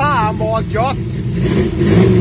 Ah, my God.